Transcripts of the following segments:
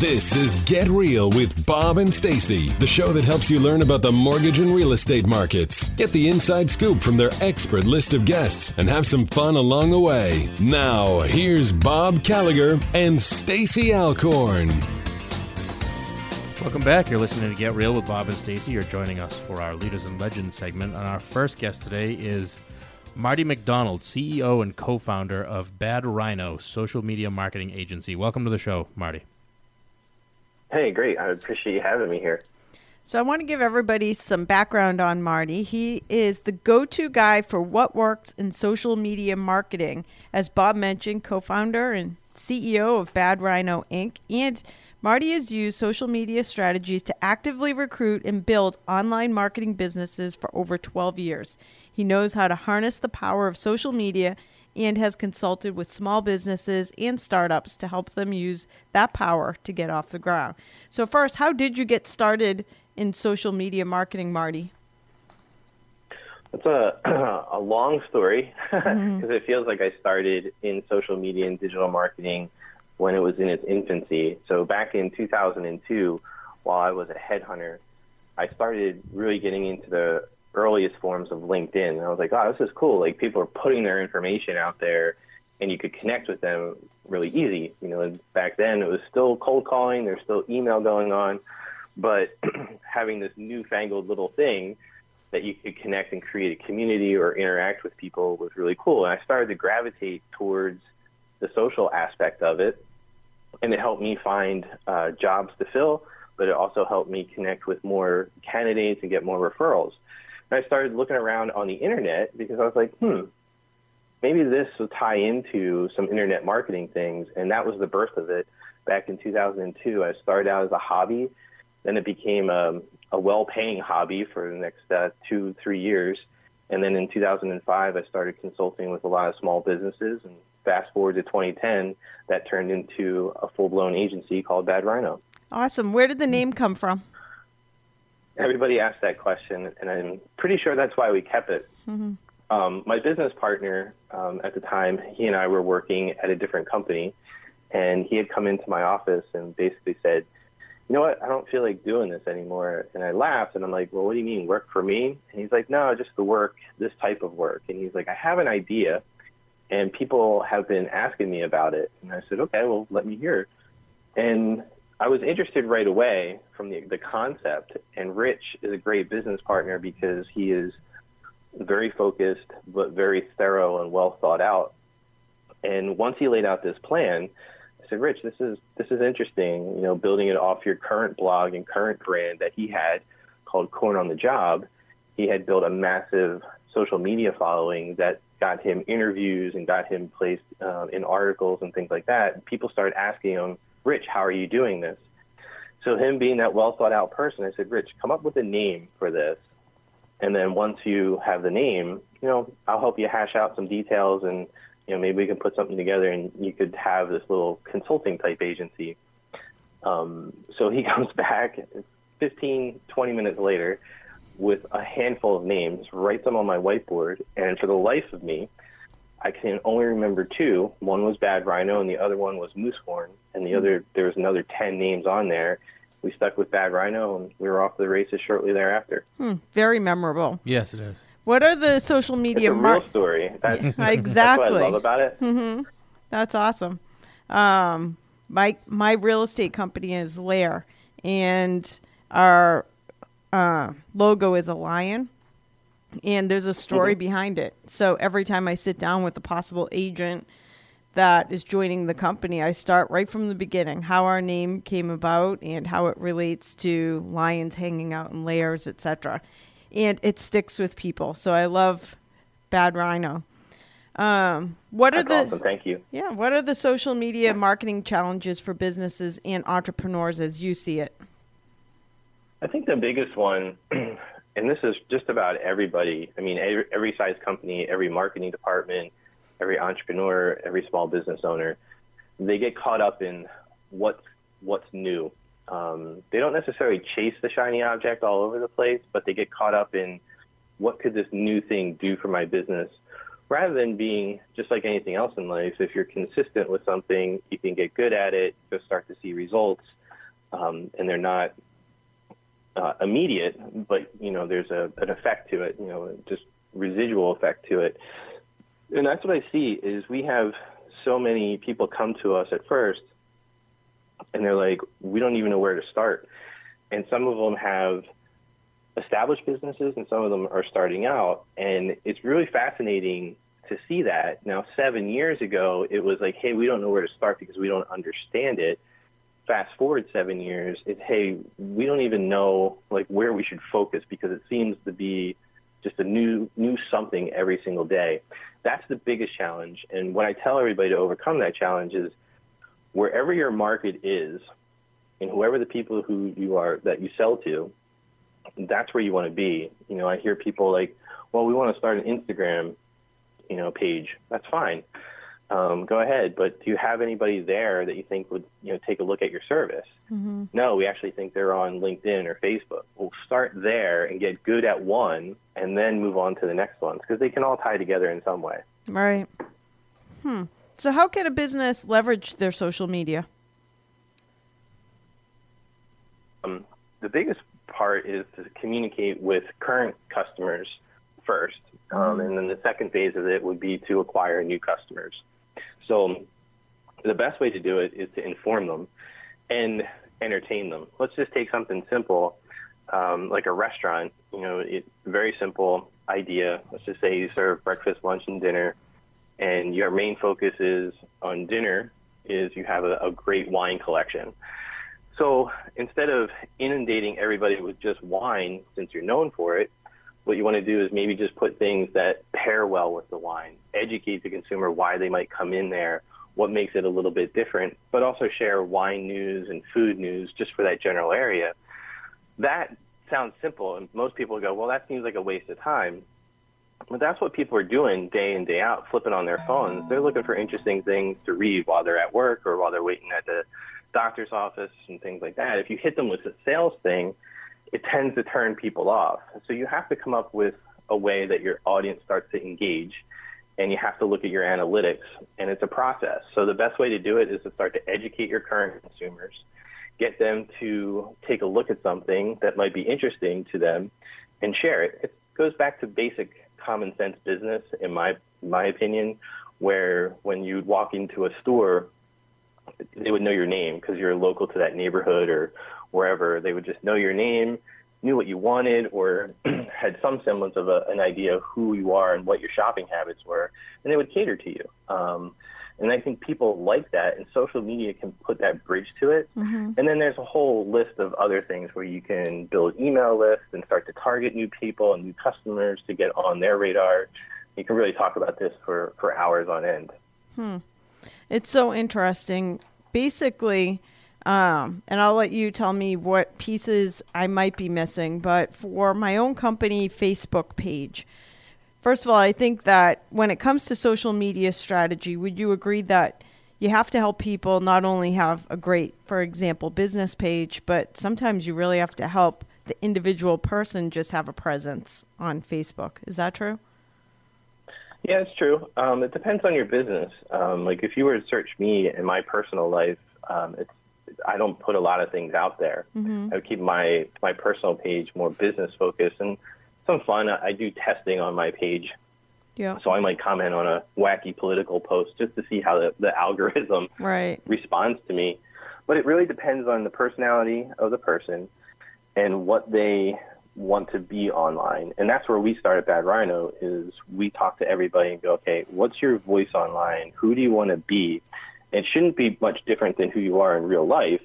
This is Get Real with Bob and Stacy, the show that helps you learn about the mortgage and real estate markets. Get the inside scoop from their expert list of guests and have some fun along the way. Now, here's Bob Gallagher and Stacy Alcorn. Welcome back. You're listening to Get Real with Bob and Stacy. You're joining us for our Leaders and Legends segment. And our first guest today is Marty McDonald, CEO and co founder of Bad Rhino, social media marketing agency. Welcome to the show, Marty. Hey, great. I appreciate you having me here. So, I want to give everybody some background on Marty. He is the go to guy for what works in social media marketing. As Bob mentioned, co founder and CEO of Bad Rhino Inc. And Marty has used social media strategies to actively recruit and build online marketing businesses for over 12 years. He knows how to harness the power of social media and has consulted with small businesses and startups to help them use that power to get off the ground. So, first, how did you get started in social media marketing, Marty? That's a, a long story because mm-hmm. it feels like I started in social media and digital marketing when it was in its infancy. So, back in 2002, while I was a headhunter, I started really getting into the earliest forms of LinkedIn. And I was like, oh, this is cool. Like people are putting their information out there and you could connect with them really easy. You know, and back then it was still cold calling, there's still email going on, but having this newfangled little thing that you could connect and create a community or interact with people was really cool. And I started to gravitate towards the social aspect of it. And it helped me find uh, jobs to fill, but it also helped me connect with more candidates and get more referrals. And I started looking around on the internet because I was like, hmm, maybe this will tie into some internet marketing things. And that was the birth of it back in 2002. I started out as a hobby, then it became a, a well paying hobby for the next uh, two, three years. And then in 2005, I started consulting with a lot of small businesses. And fast forward to 2010, that turned into a full blown agency called Bad Rhino. Awesome. Where did the name come from? Everybody asked that question, and I'm pretty sure that's why we kept it. Mm-hmm. Um, my business partner um, at the time, he and I were working at a different company, and he had come into my office and basically said, "You know what? I don't feel like doing this anymore." And I laughed, and I'm like, "Well, what do you mean, work for me?" And he's like, "No, just the work, this type of work." And he's like, "I have an idea." And people have been asking me about it. And I said, okay, well, let me hear. And I was interested right away from the, the concept, and Rich is a great business partner because he is very focused but very thorough and well thought out. And once he laid out this plan, I said, Rich, this is this is interesting. You know, building it off your current blog and current brand that he had called Corn on the Job. He had built a massive social media following that got him interviews and got him placed um, in articles and things like that. People started asking him Rich, how are you doing this? So him being that well thought out person, I said, Rich, come up with a name for this. And then once you have the name, you know, I'll help you hash out some details and, you know, maybe we can put something together and you could have this little consulting type agency. Um, so he comes back 15, 20 minutes later with a handful of names, writes them on my whiteboard, and for the life of me, I can only remember two. One was Bad Rhino, and the other one was Moosehorn. And the hmm. other, there was another ten names on there. We stuck with Bad Rhino, and we were off to the races shortly thereafter. Hmm, very memorable. Yes, it is. What are the social media? It's a mar- real story. That, yeah, exactly. That's what I love about it. Mm-hmm. That's awesome. Um, my my real estate company is LAER, and our uh, logo is a lion and there's a story mm-hmm. behind it. So every time I sit down with a possible agent that is joining the company, I start right from the beginning, how our name came about and how it relates to lions hanging out in layers, etc. And it sticks with people. So I love Bad Rhino. Um, what That's are the awesome. thank you? Yeah, what are the social media marketing challenges for businesses and entrepreneurs as you see it? I think the biggest one and this is just about everybody. I mean, every, every size company, every marketing department, every entrepreneur, every small business owner, they get caught up in what's what's new. Um, they don't necessarily chase the shiny object all over the place, but they get caught up in what could this new thing do for my business, rather than being just like anything else in life. If you're consistent with something, you can get good at it. You'll start to see results. um, and they're not uh, immediate, but you know there's a, an effect to it, you know, just residual effect to it. And that's what I see is we have so many people come to us at first, and they're like, we don't even know where to start, and some of them have established businesses and some of them are starting out. And it's really fascinating to see that. Now seven years ago it was like hey we don't know where to start because we don't understand it fast forward seven years, it's hey, we don't even know like where we should focus because it seems to be just a new new something every single day. That's the biggest challenge. And what I tell everybody to overcome that challenge is wherever your market is and whoever the people who you are that you sell to, that's where you want to be. You know, I hear people like, well, we want to start an Instagram, you know, page. That's fine um, go ahead. But do you have anybody there that you think would you know take a look at your service? Mm-hmm. No, we actually think they're on LinkedIn or Facebook. We'll start there and get good at one, and then move on to the next ones because they can all tie together in some way. Right. Hmm. So, how can a business leverage their social media? Um, the biggest part is to communicate with current customers first. Um, mm-hmm. and then the second phase of it would be to acquire new customers. So the best way to do it is to inform them and entertain them. Let's just take something simple, um, like a restaurant. You know, it's very simple idea. Let's just say you serve breakfast, lunch, and dinner, and your main focus is on dinner. Is you have a, a great wine collection. So instead of inundating everybody with just wine, since you're known for it, what you want to do is maybe just put things that pair well with the wine, educate the consumer why they might come in there, what makes it a little bit different, but also share wine news and food news just for that general area. That sounds simple, and most people go, well, that seems like a waste of time. But that's what people are doing day in, day out, flipping on their phones. They're looking for interesting things to read while they're at work or while they're waiting at the doctor's office and things like that. If you hit them with a sales thing, it tends to turn people off. So you have to come up with a way that your audience starts to engage and you have to look at your analytics and it's a process. So the best way to do it is to start to educate your current consumers, get them to take a look at something that might be interesting to them and share it. It goes back to basic common sense business in my my opinion where when you walk into a store they would know your name because you're local to that neighborhood or wherever. They would just know your name, knew what you wanted, or had some semblance of a, an idea of who you are and what your shopping habits were, and they would cater to you. Um, and I think people like that, and social media can put that bridge to it. Mm-hmm. And then there's a whole list of other things where you can build email lists and start to target new people and new customers to get on their radar. You can really talk about this for, for hours on end. Hmm. It's so interesting. Basically, um, and I'll let you tell me what pieces I might be missing. But for my own company Facebook page, first of all, I think that when it comes to social media strategy, would you agree that you have to help people not only have a great, for example, business page, but sometimes you really have to help the individual person just have a presence on Facebook. Is that true? Yeah, it's true. Um, it depends on your business. Um, like if you were to search me in my personal life, um, it's I don't put a lot of things out there. Mm-hmm. I keep my my personal page more business focused and some fun. I do testing on my page. Yeah. So I might comment on a wacky political post just to see how the, the algorithm right. responds to me. But it really depends on the personality of the person and what they want to be online. And that's where we start at Bad Rhino is we talk to everybody and go, okay, what's your voice online? Who do you want to be? It shouldn't be much different than who you are in real life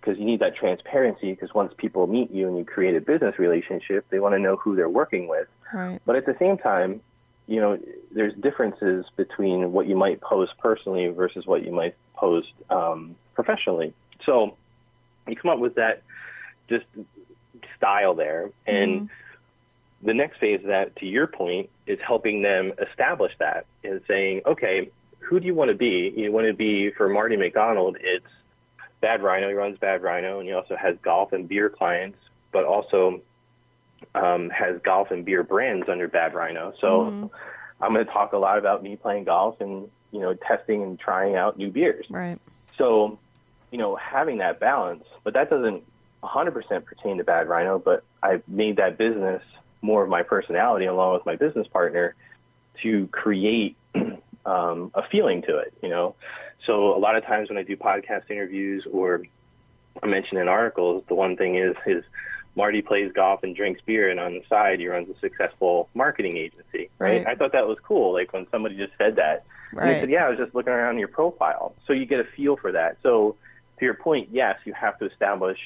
because you need that transparency because once people meet you and you create a business relationship, they want to know who they're working with. Right. But at the same time, you know, there's differences between what you might post personally versus what you might post um, professionally. So you come up with that just style there. And mm-hmm. the next phase of that, to your point, is helping them establish that and saying, okay, who do you want to be? You want to be for Marty McDonald. It's Bad Rhino. He runs Bad Rhino, and he also has golf and beer clients, but also um, has golf and beer brands under Bad Rhino. So mm-hmm. I'm going to talk a lot about me playing golf and you know testing and trying out new beers. Right. So you know, having that balance, but that doesn't 100% pertain to Bad Rhino, but I've made that business more of my personality along with my business partner to create um, a feeling to it, you know. So a lot of times when I do podcast interviews or I mention in articles, the one thing is is Marty plays golf and drinks beer, and on the side he runs a successful marketing agency. Right? Right. I thought that was cool. Like when somebody just said that, and Right. they said, "Yeah, I was just looking around your profile." So you get a feel for that. So to your point, yes, you have to establish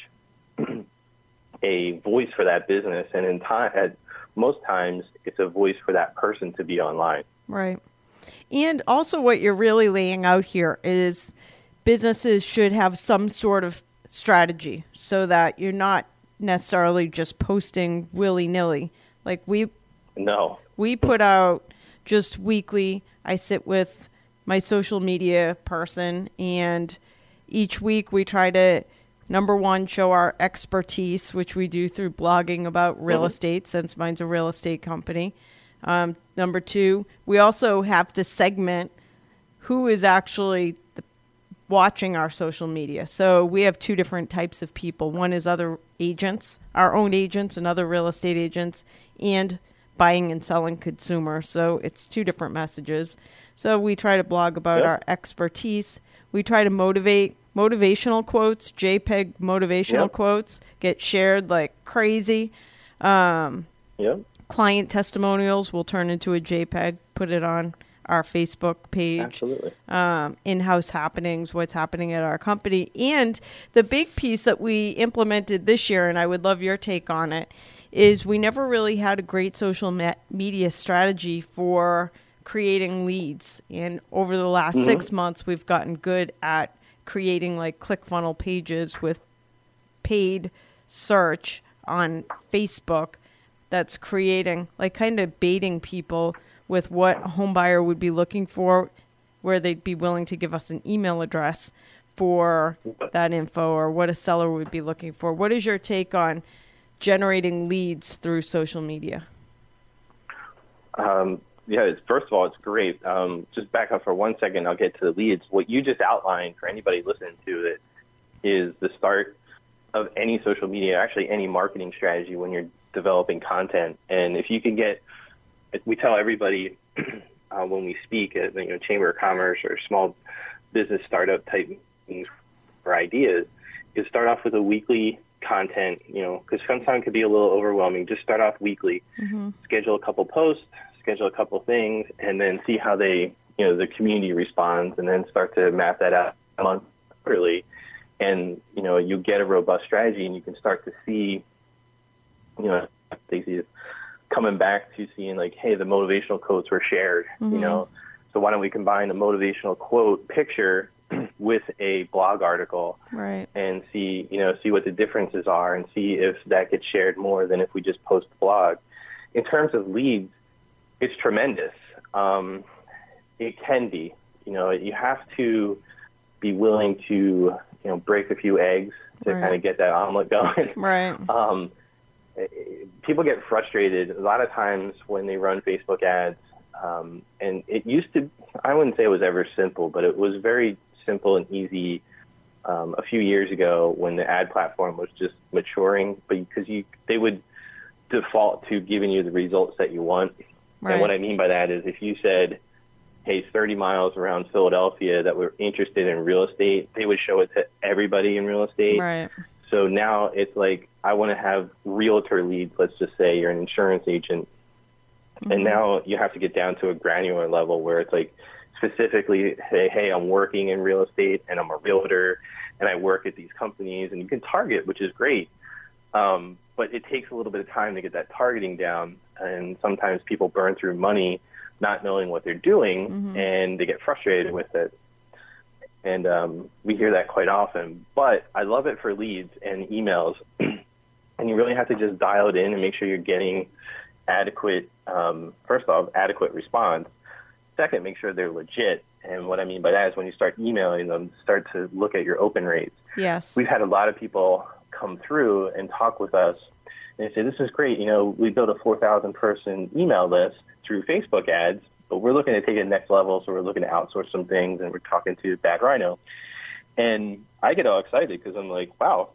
a voice for that business, and in time, at most times, it's a voice for that person to be online. Right. And also, what you're really laying out here is businesses should have some sort of strategy so that you're not necessarily just posting willy nilly. Like we No, we put out just weekly. I sit with my social media person, and each week we try to number one show our expertise, which we do through blogging about real mm-hmm. estate, since mine's a real estate company. Um, number two, we also have to segment who is actually the, watching our social media. So we have two different types of people. One is other agents, our own agents and other real estate agents, and buying and selling consumers. So it's two different messages. So we try to blog about Yep. our expertise. We try to motivate motivational quotes, JPEG motivational Yep. quotes get shared like crazy. Um, yep, client testimonials We'll turn into a JPEG, put it on our Facebook page. Absolutely. um, in-house happenings, what's happening at our company, and the big piece that we implemented this year, and I would love your take on it, is we never really had a great social me- media strategy for creating leads, and over the last six months, we've gotten good at creating like ClickFunnel pages with paid search on Facebook that's creating like kind of baiting people with what a home buyer would be looking for where they'd be willing to give us an email address for that info or what a seller would be looking for. What is your take on generating leads through social media? Um, yeah, first of all, it's great. Um, just back up for one second. I'll get to the leads. What you just outlined for anybody listening to it is the start of any social media, actually any marketing strategy when you're developing content. And if you can get, we tell everybody uh, when we speak at you know Chamber of Commerce or small business startup type meetings for ideas, is start off with a weekly content. You know, because sometimes it can be a little overwhelming. Just start off weekly schedule a couple posts, schedule a couple things, and then see how they, you know, the community responds, and then start to map that out month quarterly, and you know, you get a robust strategy, and you can start to see, you know, is coming back to seeing like, hey, the motivational quotes were shared, you know, so why don't we combine a motivational quote picture with a blog article Right. and see you know see what the differences are and see if that gets shared more than if we just post the blog. In terms of leads, it's tremendous. Um, it can be. You know, you have to be willing to you know break a few eggs to Right. kind of get that omelet going. Right. um, people get frustrated a lot of times when they run Facebook ads. Um, and it used to, I wouldn't say it was ever simple, but it was very simple and easy um, a few years ago when the ad platform was just maturing. But because you, they would default to giving you the results that you want. Right. And what I mean by that is if you said, hey, 30 miles around Philadelphia that were interested in real estate, they would show it to everybody in real estate. Right. So now it's like I want to have realtor leads. Let's just say you're an insurance agent, and now you have to get down to a granular level where it's like specifically say, hey, I'm working in real estate and I'm a realtor and I work at these companies, and you can target, which is great. Um, but it takes a little bit of time to get that targeting down, and sometimes people burn through money not knowing what they're doing, and they get frustrated with it and um, we hear that quite often. But I love it for leads and emails, and you really have to just dial it in and make sure you're getting adequate. Um, first off, adequate response. Second, make sure they're legit. And what I mean by that is when you start emailing them, start to look at your open rates. Yes. We've had a lot of people come through and talk with us, and they say, "This is great. You know, we built a 4,000 person email list through Facebook ads." But we're looking to take it next level, so we're looking to outsource some things, and we're talking to Bad Rhino. And I get all excited because I'm like, wow,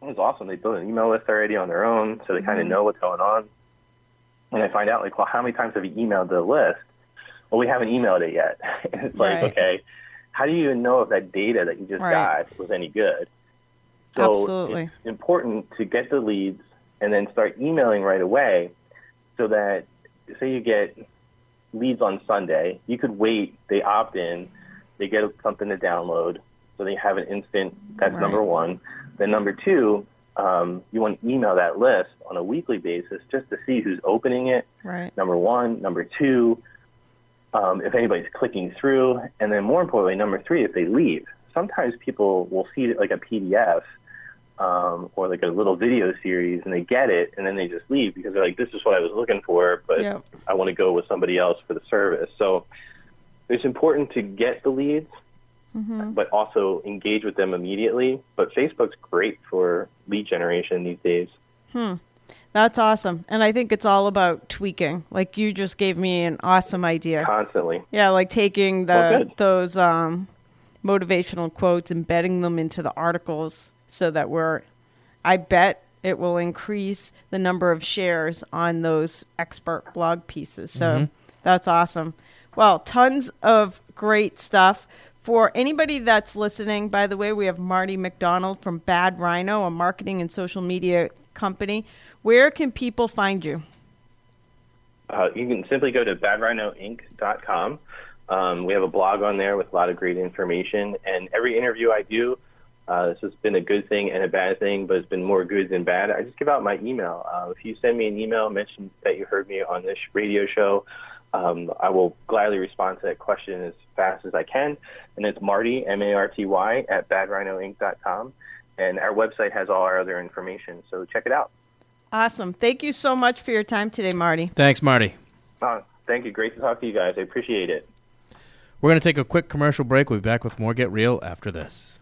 that was awesome. They built an email list already on their own, so they kind of mm-hmm. know what's going on. And I find out, like, well, how many times have you emailed the list? Well, we haven't emailed it yet. and it's like, Right. okay, how do you even know if that data that you just Right. got was any good? So Absolutely. it's important to get the leads and then start emailing right away so that, say you get leads on Sunday, you could wait, they opt in, they get something to download, so they have an instant, that's Right. number one. Then number two, um, you want to email that list on a weekly basis just to see who's opening it, Right. number one. Number two, um, if anybody's clicking through. And then more importantly, number three, if they leave. Sometimes people will see like a PDF um, or like a little video series and they get it and then they just leave because they're like, this is what I was looking for, but Yep. I want to go with somebody else for the service. So it's important to get the leads, but also engage with them immediately. But Facebook's great for lead generation these days. Hmm. That's awesome. And I think it's all about tweaking. Like you just gave me an awesome idea. Constantly. Yeah, like taking the Well, those um, motivational quotes, embedding them into the articles, so that we're. I bet it will increase the number of shares on those expert blog pieces. So that's awesome. Well, tons of great stuff. For anybody that's listening, by the way, we have Marty McDonald from Bad Rhino, a marketing and social media company. Where can people find you? Uh, you can simply go to badrhinoinc.com. Um, we have a blog on there with a lot of great information. And every interview I do, uh, this has been a good thing and a bad thing, but it's been more good than bad. I just give out my email. Uh, if you send me an email, mention that you heard me on this radio show, um, I will gladly respond to that question as fast as I can. And it's Marty, M A R T Y, at badrhinoinc.com. And our website has all our other information, so check it out. Awesome. Thank you so much for your time today, Marty. Thanks, Marty. Uh, thank you. Great to talk to you guys. I appreciate it. We're going to take a quick commercial break. We'll be back with more Get Real after this.